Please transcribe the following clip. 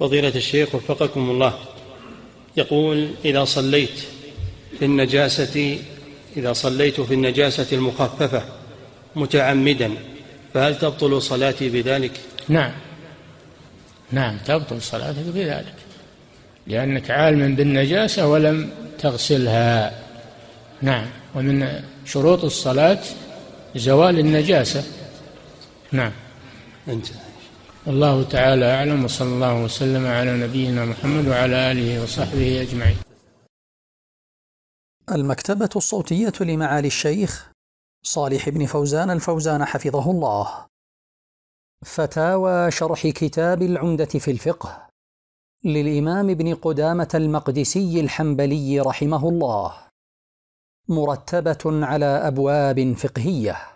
فضيلة الشيخ وفقكم الله. يقول إذا صليت في النجاسة إذا صليت في النجاسة المخففة متعمدا فهل تبطل صلاتي بذلك؟ نعم. نعم تبطل صلاتك بذلك. لأنك عالم بالنجاسة ولم تغسلها. نعم. ومن شروط الصلاة زوال النجاسة. نعم. أنت الله تعالى أعلم وصلى الله وسلم على نبينا محمد وعلى آله وصحبه أجمعين. المكتبة الصوتية لمعالي الشيخ صالح بن فوزان الفوزان حفظه الله. فتاوى شرح كتاب العمدة في الفقه للإمام ابن قدامة المقدسي الحنبلي رحمه الله مرتبة على أبواب فقهية.